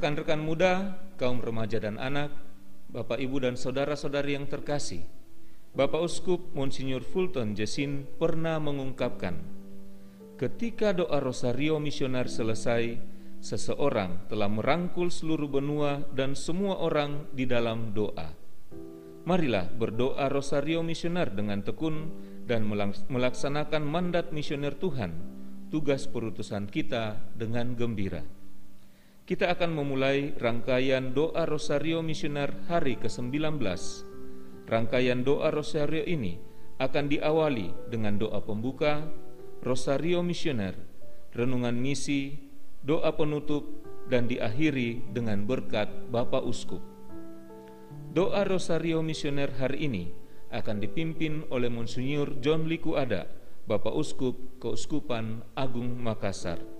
Rekan-rekan muda, kaum remaja dan anak, Bapak Ibu dan saudara-saudari yang terkasih, Bapak Uskup Monsinyur Fulton Jesin pernah mengungkapkan, ketika doa Rosario Misioner selesai, seseorang telah merangkul seluruh benua dan semua orang di dalam doa. Marilah berdoa Rosario Misioner dengan tekun dan melaksanakan mandat misioner Tuhan, tugas perutusan kita dengan gembira kita akan memulai rangkaian doa Rosario Misioner hari ke-19. Rangkaian doa Rosario ini akan diawali dengan doa pembuka, Rosario Misioner, renungan misi, doa penutup, dan diakhiri dengan berkat Bapak Uskup. Doa Rosario Misioner hari ini akan dipimpin oleh Monsinyur John Liku Ada, Bapak Uskup Keuskupan Agung Makassar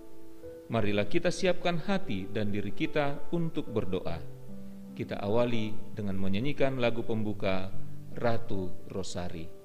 marilah kita siapkan hati dan diri kita untuk berdoa. Kita awali dengan menyanyikan lagu pembuka Ratu Rosari.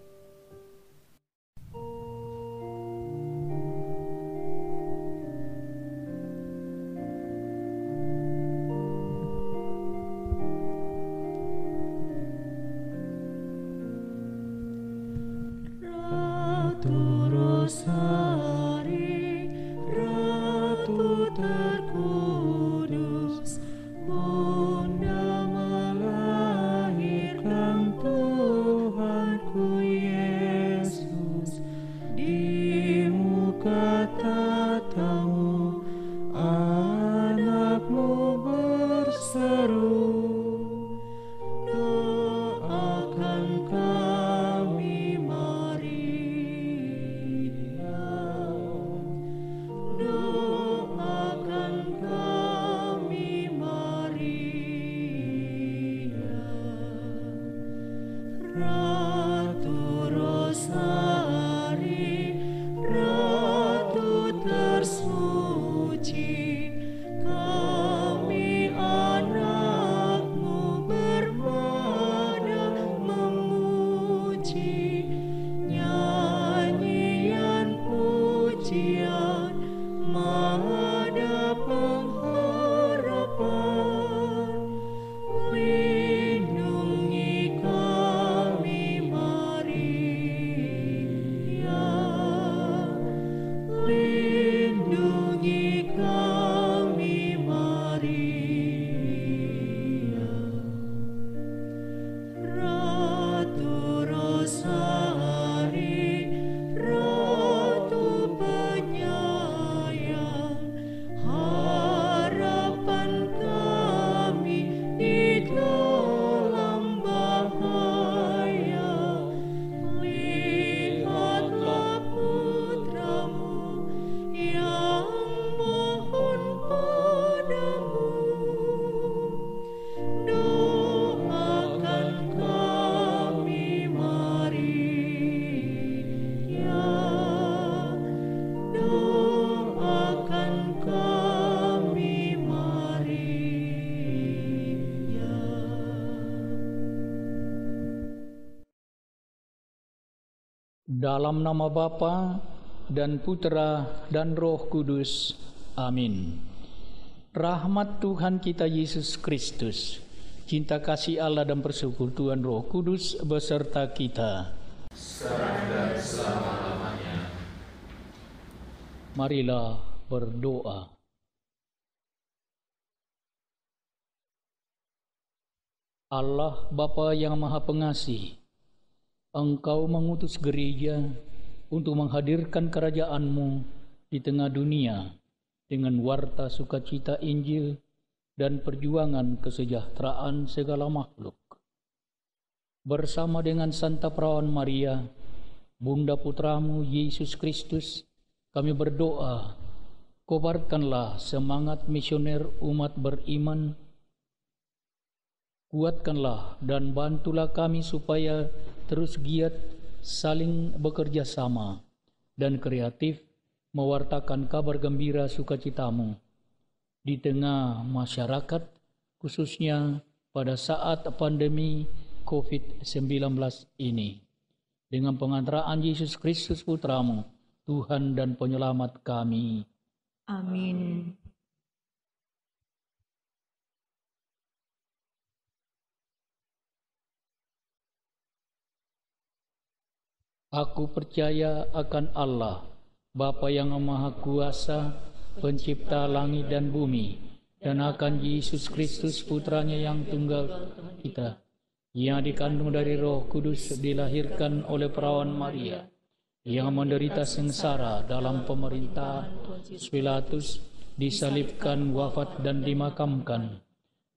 Dalam nama Bapa dan Putra dan Roh Kudus. Amin. Rahmat Tuhan kita Yesus Kristus, cinta kasih Allah dan persekutuan Roh Kudus beserta kita. Sekarang dan selama-lamanya. Marilah berdoa. Allah Bapa yang Maha Pengasih, Engkau mengutus gereja untuk menghadirkan kerajaanmu di tengah dunia dengan warta sukacita Injil dan perjuangan kesejahteraan segala makhluk. Bersama dengan Santa Perawan Maria, Bunda Putramu Yesus Kristus, kami berdoa, kobarkanlah semangat misioner umat beriman, kuatkanlah dan bantulah kami supaya terus giat saling bekerja sama dan kreatif mewartakan kabar gembira sukacitamu di tengah masyarakat khususnya pada saat pandemi COVID-19 ini. Dengan pengantaraan Yesus Kristus Putramu, Tuhan dan Penyelamat kami. Amin. Aku percaya akan Allah, Bapa yang Maha Kuasa, pencipta langit dan bumi, dan akan Yesus Kristus putranya yang tunggal kita, yang dikandung dari roh kudus dilahirkan oleh perawan Maria, yang menderita sengsara dalam pemerintah Pilatus, disalibkan, wafat, dan dimakamkan,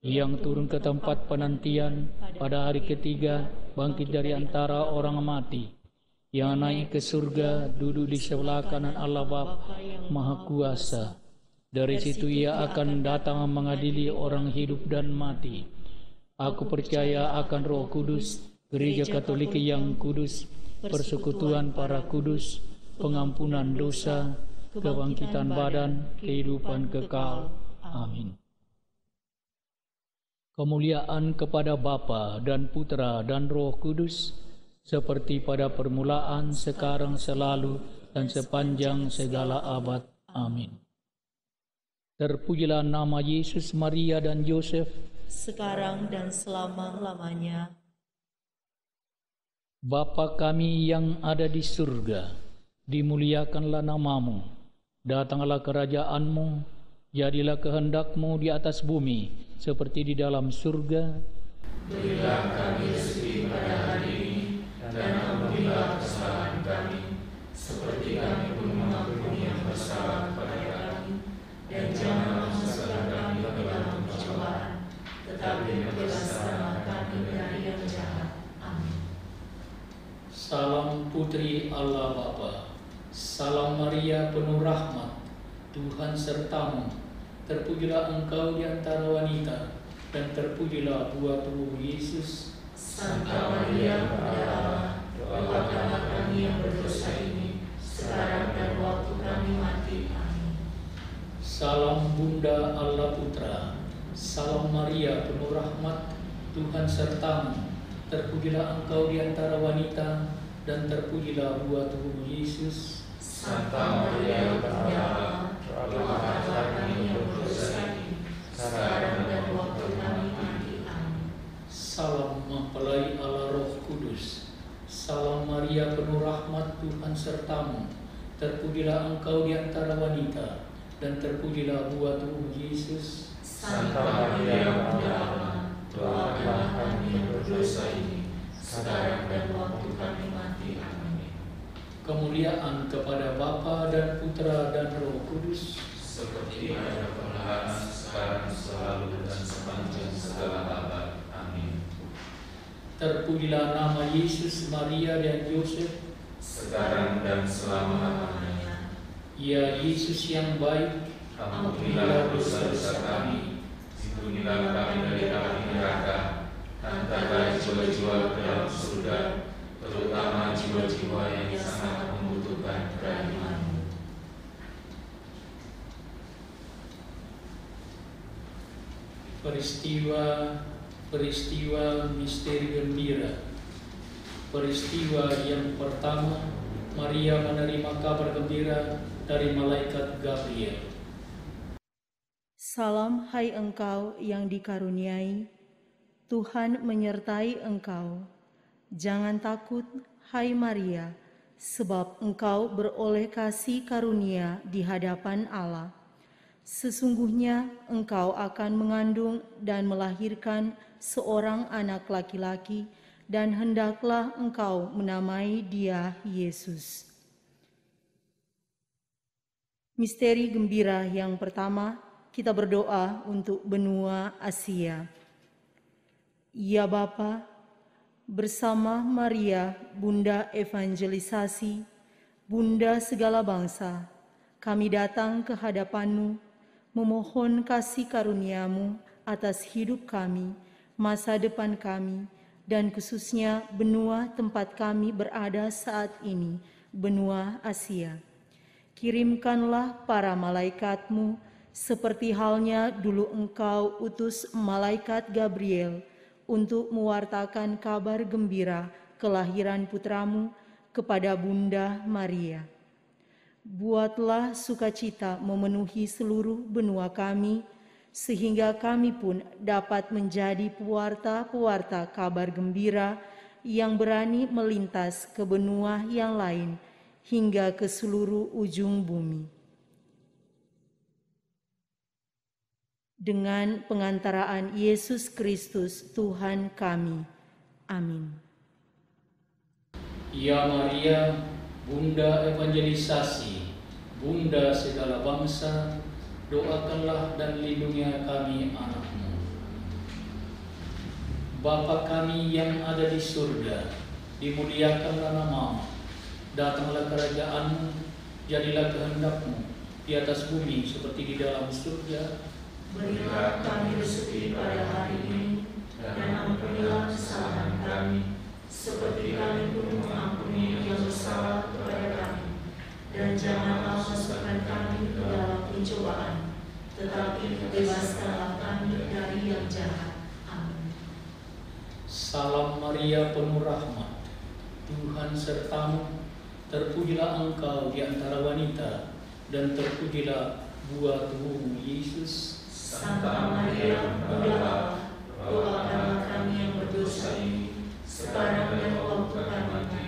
yang turun ke tempat penantian pada hari ketiga bangkit dari antara orang mati yang naik ke surga duduk di sebelah kanan Allah Bapa Maha Kuasa. Dari situ ia akan datang mengadili orang hidup dan mati. Aku percaya akan Roh Kudus gereja Katolik yang kudus persekutuan para kudus pengampunan dosa kebangkitan badan kehidupan kekal. amin. Kemuliaan kepada Bapa dan Putra dan Roh Kudus, seperti pada permulaan, sekarang, selalu, dan sepanjang segala abad. Amin. Terpujilah nama Yesus, Maria, dan Yosef, sekarang dan selama-lamanya. Bapa kami yang ada di surga, dimuliakanlah namamu, datanglah kerajaanmu, jadilah kehendakmu di atas bumi, seperti di dalam surga. Berilah kami rezeki pada hari ini, dan ampunilah kesalahan kami, seperti kami pun mengampuni yang bersalah kepada kami. Dan janganlah masukkan kami ke dalam pencobaan, tetapi bebaskanlah kami dari yang jahat. Amin. Salam Putri Allah Bapa, Salam Maria penuh rahmat, Tuhan sertamu Terpujilah engkau di antara wanita, dan terpujilah buah tubuh Yesus. Santa Maria, Allah, doakanlah kami yang berdosa ini, sekarang dan waktu kami mati. Amin. Salam Bunda Allah Putra, Salam Maria penuh rahmat, Tuhan sertamu. Terpujilah engkau di antara wanita, dan terpujilah buah tubuh Yesus. Santa Maria, Allah, doakanlah kami yang sekarang dan waktu kami mati. Amin. Salam mempelai Allah Roh Kudus. Salam Maria penuh rahmat Tuhan sertamu. Terpujilah engkau di antara wanita, dan terpujilah buah tubuh Yesus. Santa Maria, Bunda Allah, doakanlah kami berdosa ini, sekarang dan waktu kami mati. Amin. Kemuliaan kepada Bapa dan Putra dan Roh Kudus, seperti pada permulaan, sekarang, selalu, dan sepanjang segala. Terpujilah nama Yesus, Maria, dan Yosef, sekarang dan selama-lamanya. Ya Yesus yang baik, ampunilah dosa-dosa kami, lindungilah kami dari api neraka, hantarlah jiwa-jiwa ke dalam surga, terutama jiwa-jiwa yang sangat membutuhkan kerahiman. peristiwa peristiwa misteri gembira. Peristiwa yang pertama, Maria menerima kabar gembira dari malaikat Gabriel. Salam hai engkau yang dikaruniai, Tuhan menyertai engkau. Jangan takut hai Maria, sebab engkau beroleh kasih karunia di hadapan Allah. Sesungguhnya engkau akan mengandung dan melahirkan seorang anak laki-laki, dan hendaklah engkau menamai dia Yesus. Misteri gembira yang pertama, kita berdoa untuk benua Asia. Ya Bapa, bersama Maria, Bunda Evangelisasi, Bunda segala bangsa, kami datang ke hadapanmu memohon kasih karuniamu atas hidup kami, masa depan kami, dan khususnya benua tempat kami berada saat ini, benua Asia. Kirimkanlah para malaikatmu seperti halnya dulu engkau utus malaikat Gabriel untuk mewartakan kabar gembira kelahiran putramu kepada Bunda Maria buatlah sukacita memenuhi seluruh benua kami, sehingga kami pun dapat menjadi pewarta-pewarta kabar gembira yang berani melintas ke benua yang lain hingga ke seluruh ujung bumi. Dengan pengantaraan Yesus Kristus, Tuhan kami. Amin. Ya Maria, Bunda evangelisasi, Bunda segala bangsa, doakanlah dan lindungi kami anakmu. Bapa kami yang ada di surga, dimuliakanlah namamu, datanglah kerajaanmu, jadilah kehendakmu di atas bumi seperti di dalam surga. Berilah kami rezeki pada hari ini, dan ampunilah kesalahan kami, seperti kami pun mengampuni yang bersalah. Dan janganlah masukkan kami ke dalam pencobaan, tetapi bebaskanlah kami dari yang jahat. Salam Maria penuh rahmat, Tuhan sertamu, terpujilah engkau di antara wanita, dan terpujilah buah tubuhmu Yesus. Santa Maria, Allah, doakanlah kami yang berdosa ini, sekarang dan waktu kami mati.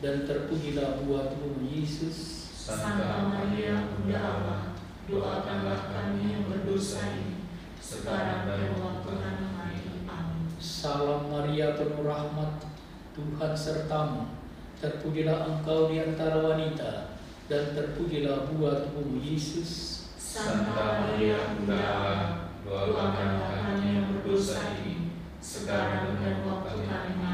dan terpujilah buah tubuhmu Yesus. Santa Maria Bunda Allah, doakanlah kami yang berdosa ini, sekarang dan waktu kami mati. Amin. Salam Maria penuh rahmat, Tuhan sertamu, terpujilah engkau di antara wanita, dan terpujilah buah tubuhmu Yesus. Santa Maria Bunda Allah, doakanlah kami yang berdosa ini, sekarang dan waktu kami.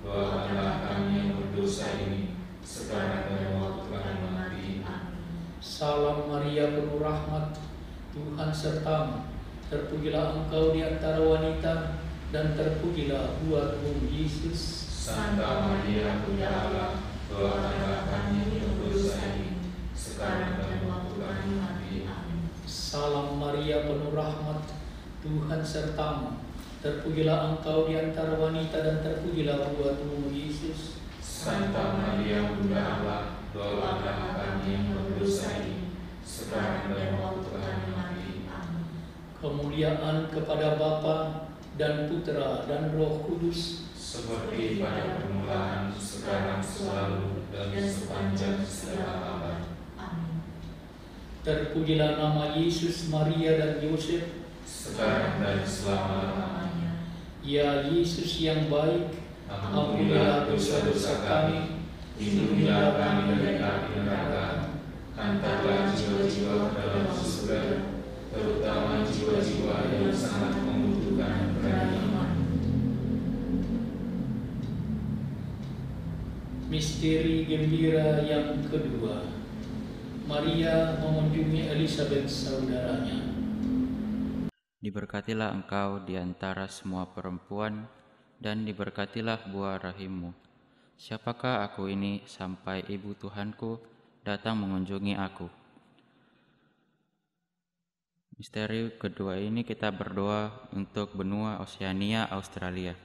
doakanlah kami yang berdosa ini, sekarang dan waktu kami mati. Salam Maria penuh rahmat, Tuhan sertamu, terpujilah engkau di antara wanita, dan terpujilah buah tubuhmu Yesus. Santa Maria Bunda Allah, doakanlah kami yang berdosa ini, sekarang dan waktu kami mati. Amin. Salam Maria penuh rahmat, Tuhan sertamu, terpujilah engkau di antara wanita, dan terpujilah buah tubuhmu Yesus. Santa Maria Bunda Allah, doakanlah kami yang berdosa ini, sekarang dan waktu kami mati. Amin. Kemuliaan kepada Bapa dan Putra dan Roh Kudus, Seperti pada permulaan, sekarang, selalu, dan sepanjang segala abad. Amin. terpujilah nama Yesus, Maria, dan Yosef, Sekarang dan selama-lamanya. Ya Yesus yang baik, Ampunilah dosa-dosa kami, lindungilah kami dari api neraka, hantarlah jiwa-jiwa ke dalam surga, terutama jiwa-jiwa yang sangat membutuhkan perlindungan. misteri gembira yang kedua. Maria mengunjungi Elizabeth saudaranya. Diberkatilah engkau di antara semua perempuan, dan diberkatilah buah rahimmu. Siapakah aku ini sampai ibu Tuhanku datang mengunjungi aku? Misteri kedua ini kita berdoa untuk benua Oseania Australia.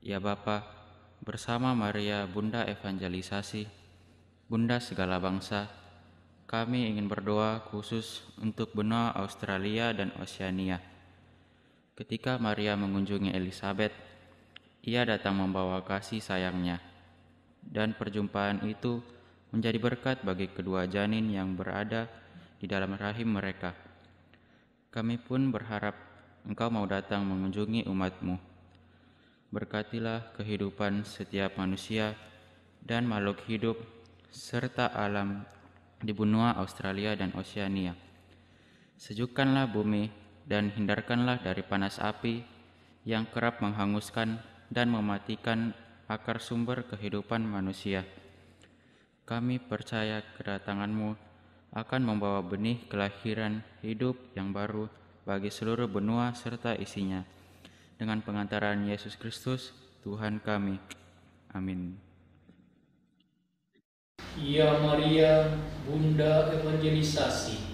Ya Bapa, bersama Maria Bunda Evangelisasi, Bunda segala bangsa, kami ingin berdoa khusus untuk benua Australia dan Oceania. Ketika Maria mengunjungi Elizabeth, ia datang membawa kasih sayangnya, dan perjumpaan itu menjadi berkat bagi kedua janin yang berada di dalam rahim mereka. Kami pun berharap Engkau mau datang mengunjungi umatmu. Berkatilah kehidupan setiap manusia dan makhluk hidup serta alam di benua Australia dan Oceania. Sejukkanlah bumi dan hindarkanlah dari panas api yang kerap menghanguskan dan mematikan akar sumber kehidupan manusia. Kami percaya kedatanganmu akan membawa benih kelahiran hidup yang baru bagi seluruh benua serta isinya. Dengan pengantaran Yesus Kristus, Tuhan kami. Amin. Ya Maria, Bunda Evangelisasi,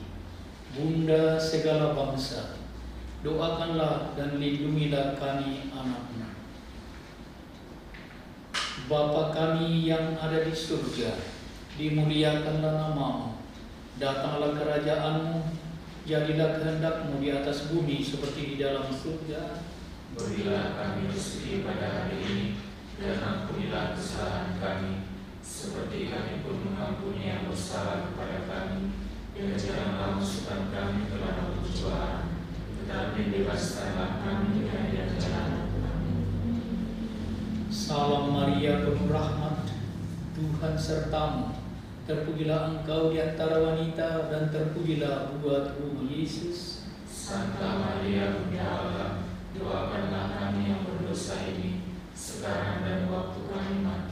Bunda segala bangsa, doakanlah dan lindungilah kami anakmu. Bapa kami yang ada di surga, dimuliakanlah namamu, datanglah kerajaanmu, jadilah kehendakmu di atas bumi seperti di dalam surga. Berilah kami rezeki pada hari ini, dan ampunilah kesalahan kami, seperti kami pun mengampuni yang bersalah kepada kami. Dan janganlah masukkan kami ke dalam percobaan, tetapi bebaskanlah kami dari yang jahat. Salam Maria penuh rahmat, Tuhan sertamu. Terpujilah engkau di antara wanita dan terpujilah buah-buah Yesus. Santa Maria Bunda Allah, doakanlah kami yang berdosa ini, sekarang dan waktu kami mati.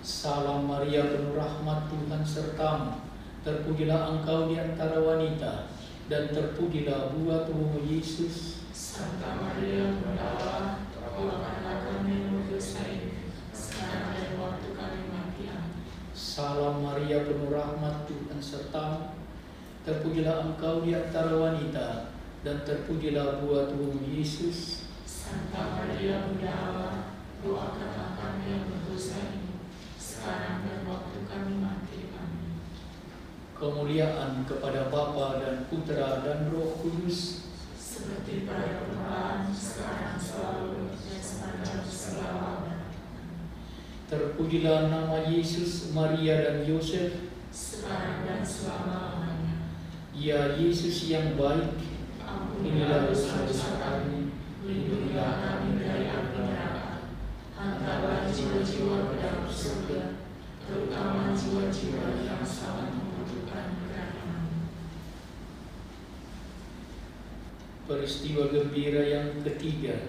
Salam Maria penuh rahmat, Tuhan sertamu. Terpujilah engkau di antara wanita dan terpujilah buah tubuh Yesus. Santa Maria Bunda Allah, doakanlah kami berdosa ini, sekarang dan waktu kami mati. Salam Maria penuh rahmat, Tuhan sertamu. Terpujilah engkau di antara wanita dan terpujilah buah tubuh Yesus. Santa Maria Bunda Allah, doakanlah kami yang berdosa ini, sekarang dan waktu kami mati. Amin. Kemuliaan kepada Bapa dan Putra dan Roh Kudus. Seperti pada permulaan, sekarang, selalu, dan sepanjang segala. Terpujilah nama Yesus, Maria dan Yosef. Sekarang dan selama-lamanya. Ya Yesus yang baik, Ampunilah inilah dosa-dosa kami. lindungilah kami dari api Angkatlah jiwa-jiwa ke dalam surga, terutama jiwa-jiwa yang sangat membutuhkan kerahiman. Peristiwa gembira yang ketiga,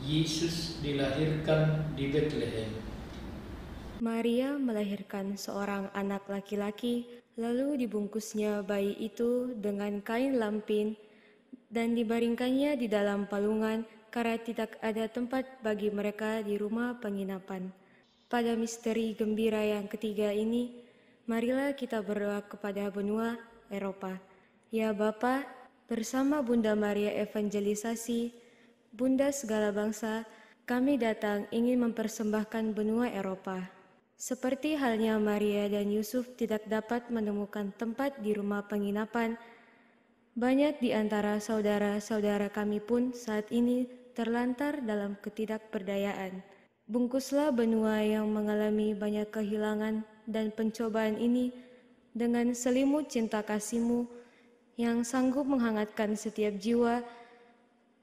Yesus dilahirkan di Bethlehem. Maria melahirkan seorang anak laki-laki, lalu dibungkusnya bayi itu dengan kain lampin dan dibaringkannya di dalam palungan karena tidak ada tempat bagi mereka di rumah penginapan. Pada misteri gembira yang ketiga ini, marilah kita berdoa kepada benua Eropa. Ya Bapa, bersama Bunda Maria Evangelisasi, Bunda segala bangsa, kami datang ingin mempersembahkan benua Eropa. Seperti halnya Maria dan Yusuf tidak dapat menemukan tempat di rumah penginapan, banyak di antara saudara-saudara kami pun saat ini terlantar dalam ketidakberdayaan. Bungkuslah benua yang mengalami banyak kehilangan dan pencobaan ini dengan selimut cinta kasih-Mu yang sanggup menghangatkan setiap jiwa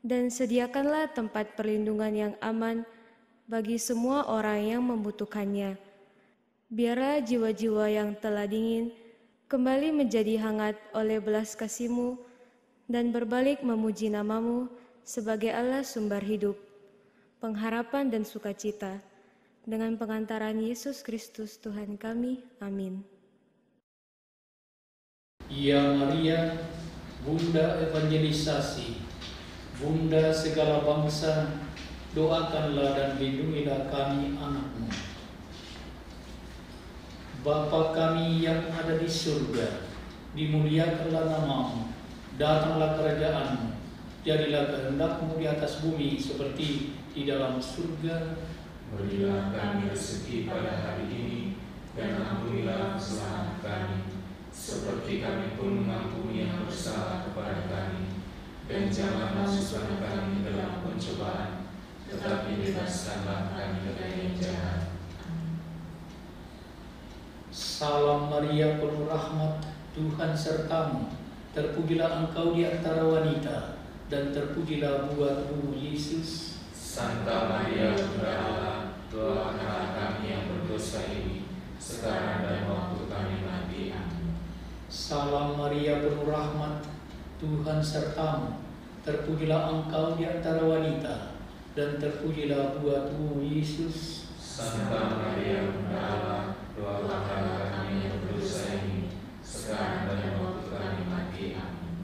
dan sediakanlah tempat perlindungan yang aman bagi semua orang yang membutuhkannya. Biarlah jiwa-jiwa yang telah dingin kembali menjadi hangat oleh belas kasih-Mu dan berbalik memuji namamu sebagai Allah sumber hidup, pengharapan dan sukacita. Dengan pengantaran Yesus Kristus Tuhan kami. Amin. Ya Maria, Bunda evangelisasi, Bunda segala bangsa, doakanlah dan lindungilah kami anakmu. Bapa kami yang ada di surga, dimuliakanlah namamu, datanglah kerajaanmu, jadilah kehendakmu di atas bumi seperti di dalam surga. Berilah kami rezeki pada hari ini, dan ampunilah kesalahan kami, seperti kami pun mengampuni yang bersalah kepada kami. Dan jangan masukkan kami dalam pencobaan, tetapi bebaskanlah kami dari yang jahat. Salam Maria penuh rahmat, Tuhan sertamu. Terpujilah engkau di antara wanita, dan terpujilah buatmu Yesus. Santa Maria Bunda Allah, doakanlah kami yang berdosa ini, sekarang dan waktu kami mati. Amin. Salam Maria penuh rahmat, Tuhan sertamu. Terpujilah engkau di antara wanita, dan terpujilah buatmu Yesus. Santa Maria Bunda Allah, doakanlah kami yang berdosa ini, sekarang dan waktu kami mati. Amin.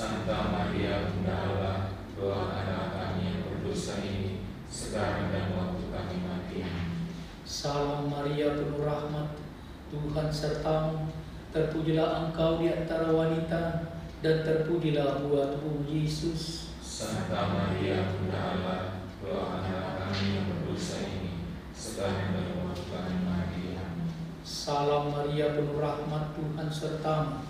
Santa Maria Bunda Allah, doakanlah kami yang berdosa ini, sekarang dan waktu kami mati. Salam Maria penuh rahmat, Tuhan sertamu. Terpujilah engkau di antara wanita, dan terpujilah buatmu Yesus. Santa Maria Bunda Allah, doakanlah kami yang berdosa ini, sekarang dan waktu kami mati. Salam Maria penuh rahmat, Tuhan sertamu.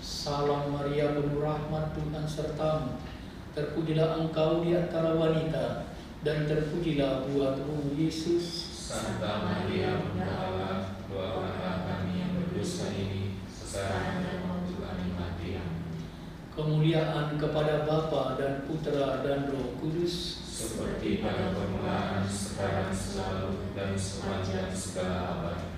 Salam Maria penuh rahmat, Tuhan sertamu. Terpujilah engkau di antara wanita, dan terpujilah buatmu Yesus. Santa Maria Bunda Allah, doakanlah kami yang berdosa ini, sekarang dan waktu kami mati. Kemuliaan kepada Bapa dan Putra dan Roh Kudus, Seperti pada permulaan, sekarang, selalu, dan sepanjang segala abad.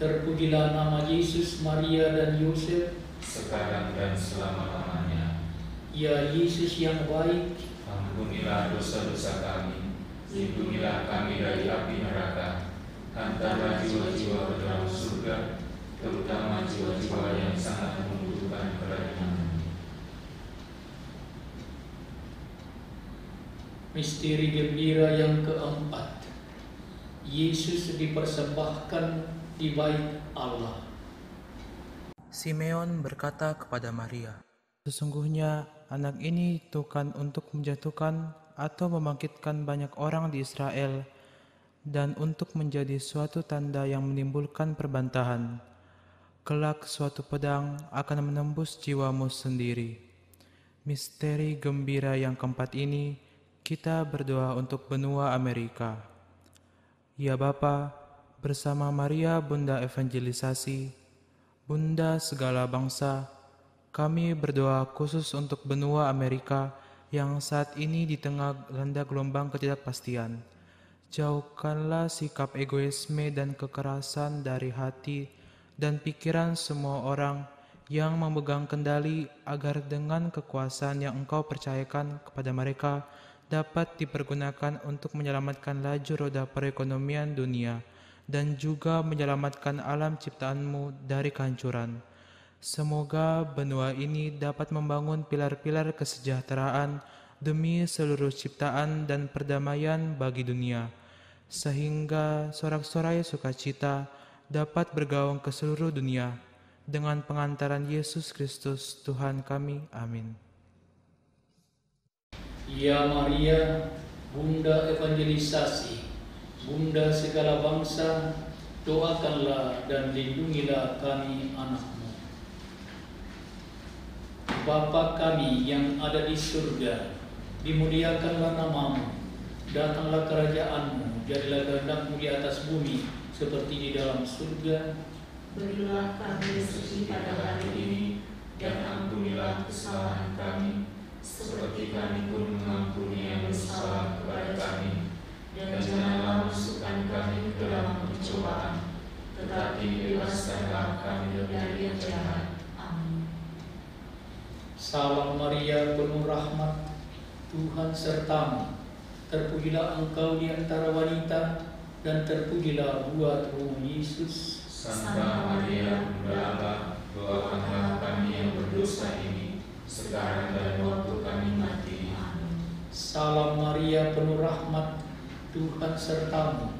Terpujilah nama Yesus, Maria dan Yosef, Sekarang dan selama-lamanya. ya Yesus yang baik, Ampunilah dosa-dosa kami, lindungilah kami dari api neraka, hantarlah jiwa-jiwa ke dalam surga, terutama jiwa-jiwa yang sangat membutuhkan perlindungan. misteri gembira yang keempat. Yesus dipersembahkan di bait Allah. Simeon berkata kepada Maria, Sesungguhnya anak ini Tuhan untuk menjatuhkan atau membangkitkan banyak orang di Israel dan untuk menjadi suatu tanda yang menimbulkan perbantahan. Kelak suatu pedang akan menembus jiwamu sendiri. Misteri gembira yang keempat ini, kita berdoa untuk benua Amerika. Ya Bapa, bersama Maria Bunda Evangelisasi, Bunda segala bangsa, kami berdoa khusus untuk benua Amerika yang saat ini di tengah landa gelombang ketidakpastian. Jauhkanlah sikap egoisme dan kekerasan dari hati dan pikiran semua orang yang memegang kendali agar dengan kekuasaan yang engkau percayakan kepada mereka dapat dipergunakan untuk menyelamatkan laju roda perekonomian dunia dan juga menyelamatkan alam ciptaanmu dari kehancuran. Semoga benua ini dapat membangun pilar-pilar kesejahteraan demi seluruh ciptaan dan perdamaian bagi dunia, sehingga sorak-sorai sukacita dapat bergaung ke seluruh dunia dengan pengantaran Yesus Kristus Tuhan kami. Amin. Ya Maria, Bunda Evangelisasi, Bunda segala bangsa, doakanlah dan lindungilah kami anakmu. Bapa kami yang ada di surga, dimuliakanlah namamu, datanglah kerajaanmu, jadilah kehendakmu di atas bumi, seperti di dalam surga. Berilah kami rezeki pada hari ini, dan ampunilah kesalahan kami, seperti kami pun mengampuni yang bersalah kepada kami. Dan masukkan kami ke dalam pencobaan, tetapi bebaskanlah kami dari yang jahat. Amin. Salam Maria penuh rahmat, Tuhan sertamu. Terpujilah engkau di antara wanita, dan terpujilah buah tubuh Yesus. Santa Maria, Bunda Allah, doakanlah kami yang berdosa ini, sekarang dan waktu kami mati. Amin. Salam Maria penuh rahmat, Tuhan sertamu.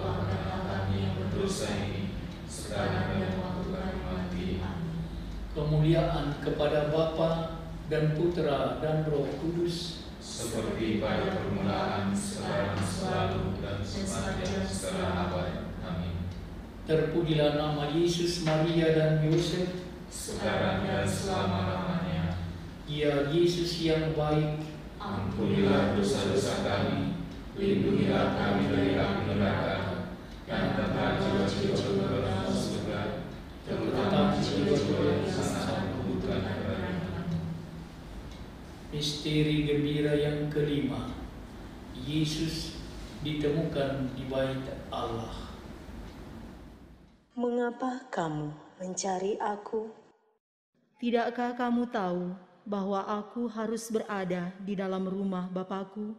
kami yang berdosa ini, sekarang dan waktu kami mati. Kemuliaan kepada Bapa dan Putra dan Roh Kudus. Seperti pada permulaan, sekarang, selalu, dan sepanjang segala abad. Amin. Terpujilah nama Yesus, Maria dan Yosef. Sekarang dan selama-lamanya, Ya Yesus yang baik, ampunilah dosa-dosa kami, lindungilah kami dari api neraka, dan antarkan jiwa-jiwa ke dalam surga, terutama jiwa-jiwa yang sangat membutuhkan perlindungan. misteri gembira yang kelima. Yesus ditemukan di bait Allah. Mengapa kamu mencari aku? Tidakkah kamu tahu bahwa aku harus berada di dalam rumah Bapakku?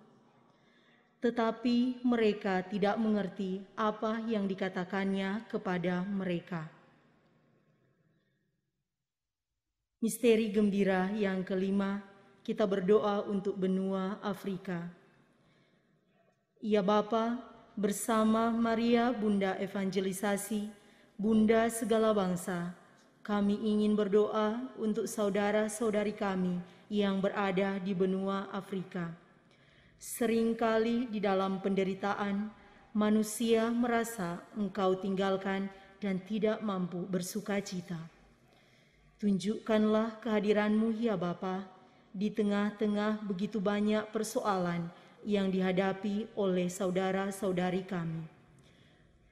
Tetapi mereka tidak mengerti apa yang dikatakannya kepada mereka. Misteri gembira yang kelima, kita berdoa untuk benua Afrika. Ya Bapa, bersama Maria Bunda Evangelisasi, Bunda segala bangsa, kami ingin berdoa untuk saudara-saudari kami yang berada di benua Afrika. Seringkali di dalam penderitaan, manusia merasa engkau tinggalkan dan tidak mampu bersuka cita. Tunjukkanlah kehadiranmu ya Bapa di tengah-tengah begitu banyak persoalan yang dihadapi oleh saudara-saudari kami.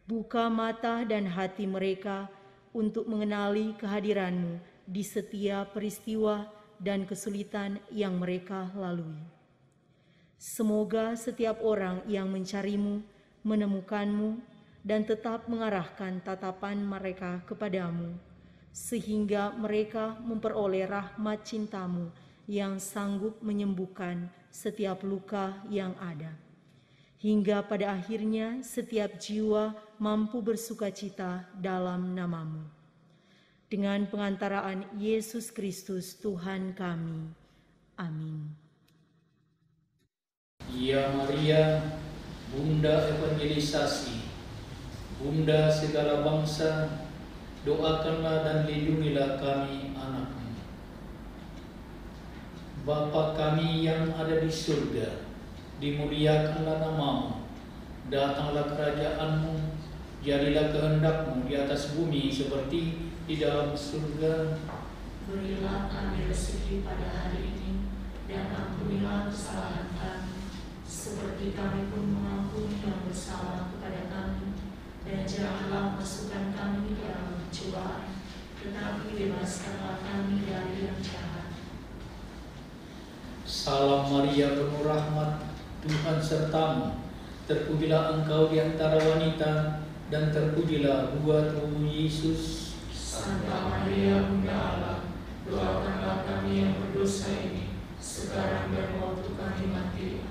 Buka mata dan hati mereka untuk mengenali kehadiranmu di setiap peristiwa dan kesulitan yang mereka lalui. Semoga setiap orang yang mencarimu, menemukanmu, dan tetap mengarahkan tatapan mereka kepadamu, sehingga mereka memperoleh rahmat cintamu yang sanggup menyembuhkan setiap luka yang ada. Hingga pada akhirnya setiap jiwa mampu bersuka cita dalam namamu. Dengan pengantaraan Yesus Kristus Tuhan kami. Amin. Ya Maria, Bunda Evangelisasi, Bunda segala bangsa, doakanlah dan lindungilah kami anakmu. Bapa kami yang ada di surga, dimuliakanlah namamu, datanglah kerajaanmu, jadilah kehendakmu di atas bumi seperti di dalam surga. Berilah kami rezeki pada hari ini, dan ampunilah kesalahan kami, seperti kami pun mengampuni yang bersalah kepada kami. Dan janganlah masukkan kami dalam pencobaan, tetapi bebaskanlah kami dari yang jahat. Salam Maria penuh rahmat, Tuhan sertamu. Terpujilah engkau di antara wanita, dan terpujilah buah tubuh Yesus. Santa Maria Bunda Allah, doakanlah kami yang berdosa ini, sekarang dan waktu kami mati.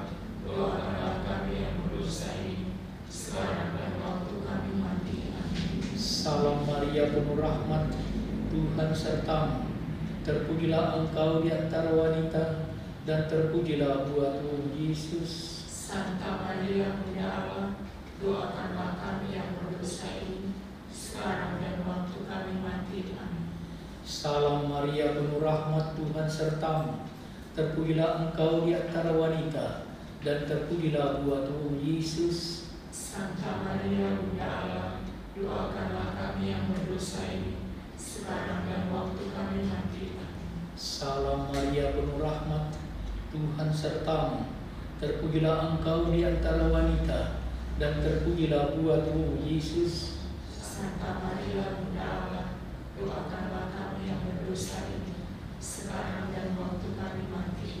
doakanlah kami yang berdosa ini, sekarang dan waktu kami mati. Amin. Salam Maria penuh rahmat, Tuhan sertamu. Terpujilah engkau di antara wanita, dan terpujilah buah tubuh Yesus. Santa Maria Bunda Allah, doakanlah kami yang berdosa ini, sekarang dan waktu kami mati. Amin. Salam Maria penuh rahmat Tuhan sertamu. Terpujilah engkau di antara wanita dan terpujilah buah Yesus. Santa Maria Bunda Allah, doakanlah kami yang berdosa ini, sekarang dan waktu kami mati. Salam Maria penuh rahmat Tuhan sertamu. Terpujilah engkau di antara wanita dan terpujilah buah Yesus. Santa Maria Bunda Allah, doakanlah kami yang berdosa ini, sekarang dan waktu kami mati.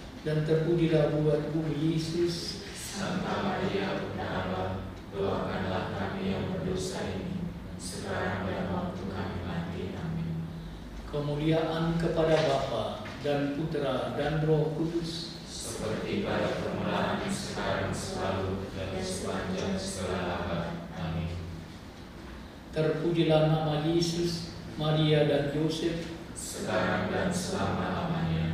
dan terpujilah buah tubuhmu Yesus. Santa Maria Bunda Allah, doakanlah kami yang berdosa ini, sekarang dan waktu kami mati. Amin. Kemuliaan kepada Bapa dan Putra dan Roh Kudus. Seperti pada permulaan, sekarang, selalu, dan sepanjang segala abad. Amin. Terpujilah nama Yesus, Maria dan Yosef. Sekarang dan selama-lamanya.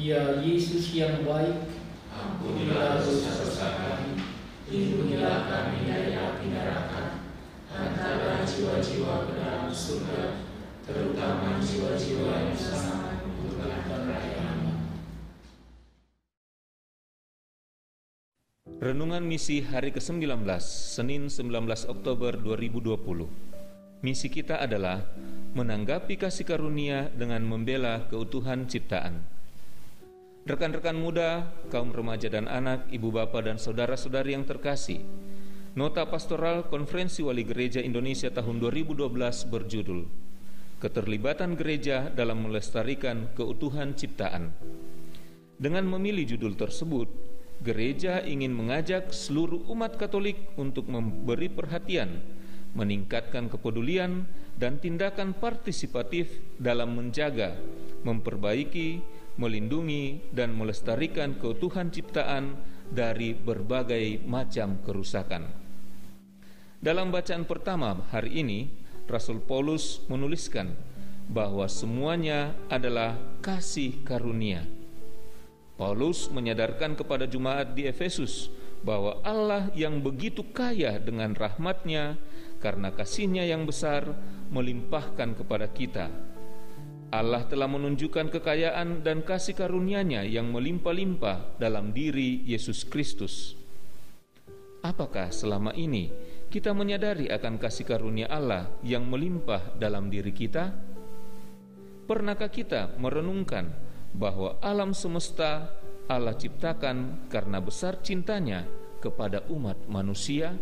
Ya Yesus yang baik, Ampunilah dosa-dosa kami, lindungilah kami dari api neraka, hantarlah jiwa-jiwa ke dalam surga, terutama jiwa-jiwa yang sangat membutuhkan perhatianmu. Renungan misi hari ke-19, Senin 19 Oktober 2020. Misi kita adalah menanggapi kasih karunia dengan membela keutuhan ciptaan. Rekan-rekan muda, kaum remaja dan anak, ibu bapa dan saudara-saudari yang terkasih, Nota Pastoral Konferensi Wali Gereja Indonesia tahun 2012 berjudul Keterlibatan Gereja dalam Melestarikan Keutuhan Ciptaan. Dengan memilih judul tersebut, gereja ingin mengajak seluruh umat Katolik untuk memberi perhatian, meningkatkan kepedulian, dan tindakan partisipatif dalam menjaga, memperbaiki, melindungi, dan melestarikan keutuhan ciptaan dari berbagai macam kerusakan. Dalam bacaan pertama hari ini, Rasul Paulus menuliskan bahwa semuanya adalah kasih karunia. Paulus menyadarkan kepada jemaat di Efesus bahwa Allah yang begitu kaya dengan rahmatnya karena kasihnya yang besar melimpahkan kepada kita. Allah telah menunjukkan kekayaan dan kasih karunia-Nya yang melimpah-limpah dalam diri Yesus Kristus. Apakah selama ini kita menyadari akan kasih karunia Allah yang melimpah dalam diri kita? Pernahkah kita merenungkan bahwa alam semesta Allah ciptakan karena besar cintanya kepada umat manusia?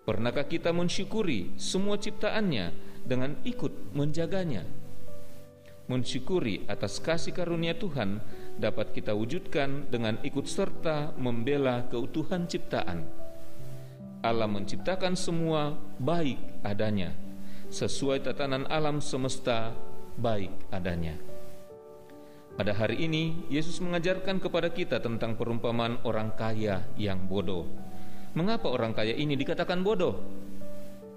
Pernahkah kita mensyukuri semua ciptaannya dengan ikut menjaganya? Mensyukuri atas kasih karunia Tuhan dapat kita wujudkan dengan ikut serta membela keutuhan ciptaan. Allah menciptakan semua baik adanya, sesuai tatanan alam semesta baik adanya. Pada hari ini, Yesus mengajarkan kepada kita tentang perumpamaan orang kaya yang bodoh. Mengapa orang kaya ini dikatakan bodoh?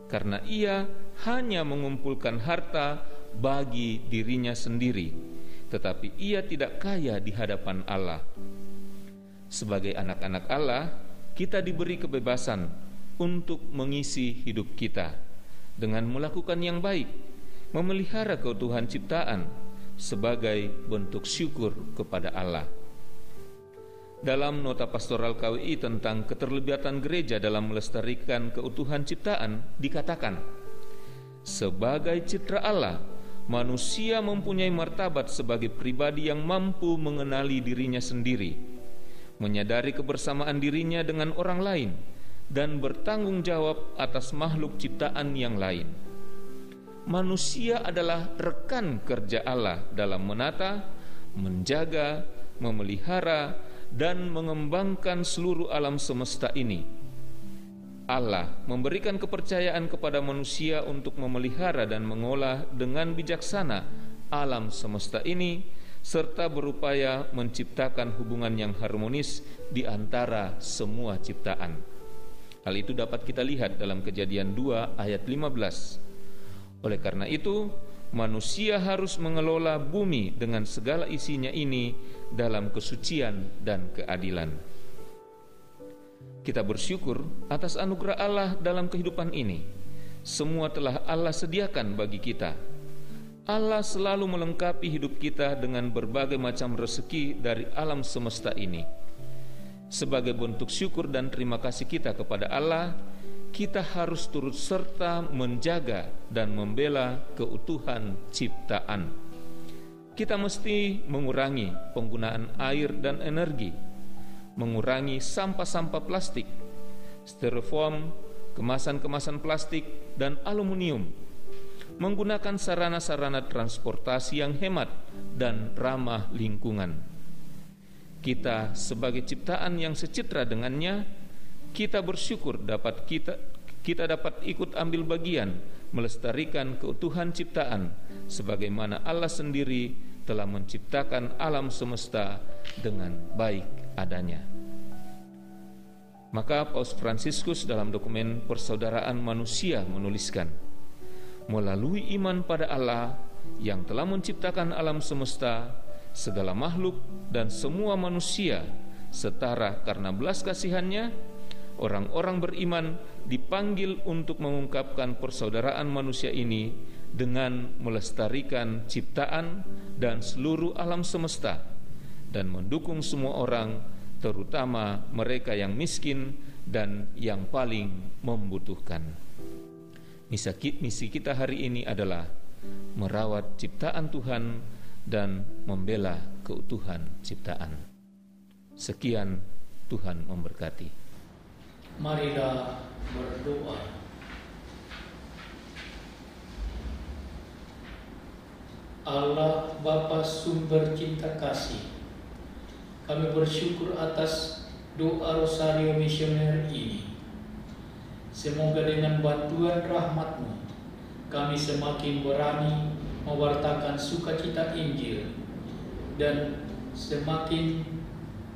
Karena ia hanya mengumpulkan harta bagi dirinya sendiri, tetapi ia tidak kaya di hadapan Allah. Sebagai anak-anak Allah, kita diberi kebebasan untuk mengisi hidup kita dengan melakukan yang baik, memelihara keutuhan ciptaan sebagai bentuk syukur kepada Allah. Dalam nota pastoral KWI tentang keterlibatan gereja dalam melestarikan keutuhan ciptaan dikatakan, Sebagai citra Allah, manusia mempunyai martabat sebagai pribadi yang mampu mengenali dirinya sendiri, menyadari kebersamaan dirinya dengan orang lain, dan bertanggung jawab atas makhluk ciptaan yang lain. Manusia adalah rekan kerja Allah dalam menata, menjaga, memelihara, dan mengembangkan seluruh alam semesta ini. Allah memberikan kepercayaan kepada manusia untuk memelihara dan mengolah dengan bijaksana alam semesta ini serta berupaya menciptakan hubungan yang harmonis di antara semua ciptaan. Hal itu dapat kita lihat dalam Kejadian 2 ayat 15. Oleh karena itu, manusia harus mengelola bumi dengan segala isinya ini dalam kesucian dan keadilan. Kita bersyukur atas anugerah Allah dalam kehidupan ini. Semua telah Allah sediakan bagi kita. Allah selalu melengkapi hidup kita dengan berbagai macam rezeki dari alam semesta ini. Sebagai bentuk syukur dan terima kasih kita kepada Allah, kita harus turut serta menjaga dan membela keutuhan ciptaan. Kita mesti mengurangi penggunaan air dan energi, mengurangi sampah-sampah plastik, styrofoam, kemasan-kemasan plastik, dan aluminium, menggunakan sarana-sarana transportasi yang hemat dan ramah lingkungan. Kita sebagai ciptaan yang secitra dengannya, kita bersyukur dapat kita kita dapat ikut ambil bagian melestarikan keutuhan ciptaan sebagaimana Allah sendiri telah menciptakan alam semesta dengan baik adanya. Maka Paus Fransiskus dalam dokumen Persaudaraan Manusia menuliskan, melalui iman pada Allah yang telah menciptakan alam semesta, segala makhluk dan semua manusia setara karena belas kasihannya, orang-orang beriman dipanggil untuk mengungkapkan persaudaraan manusia ini dengan melestarikan ciptaan dan seluruh alam semesta dan mendukung semua orang terutama mereka yang miskin dan yang paling membutuhkan. Misi kita hari ini adalah merawat ciptaan Tuhan dan membela keutuhan ciptaan. Sekian Tuhan memberkati marilah berdoa. Allah Bapa sumber cinta kasih, kami bersyukur atas doa Rosario Misioner ini. Semoga dengan bantuan rahmatmu, kami semakin berani mewartakan sukacita Injil dan semakin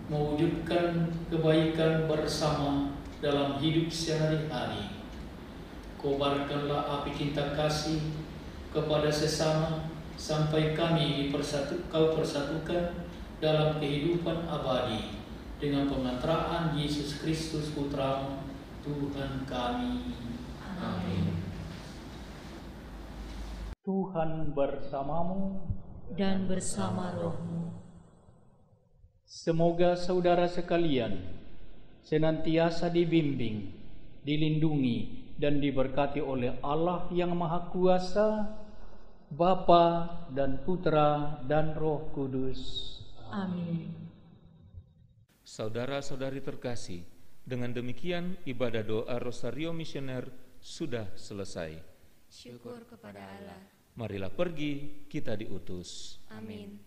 mewujudkan kebaikan bersama dalam hidup sehari-hari. Kobarkanlah api cinta kasih kepada sesama sampai kami dipersatu, kau persatukan dalam kehidupan abadi dengan pengantaraan Yesus Kristus Putra Tuhan kami. Amin. Tuhan bersamamu dan bersama rohmu. Semoga saudara sekalian senantiasa dibimbing, dilindungi, dan diberkati oleh Allah yang Maha Kuasa, Bapa dan Putra dan Roh Kudus. Amin. Saudara-saudari terkasih, dengan demikian ibadah doa Rosario Misioner sudah selesai. Syukur kepada Allah. Marilah pergi, kita diutus. Amin.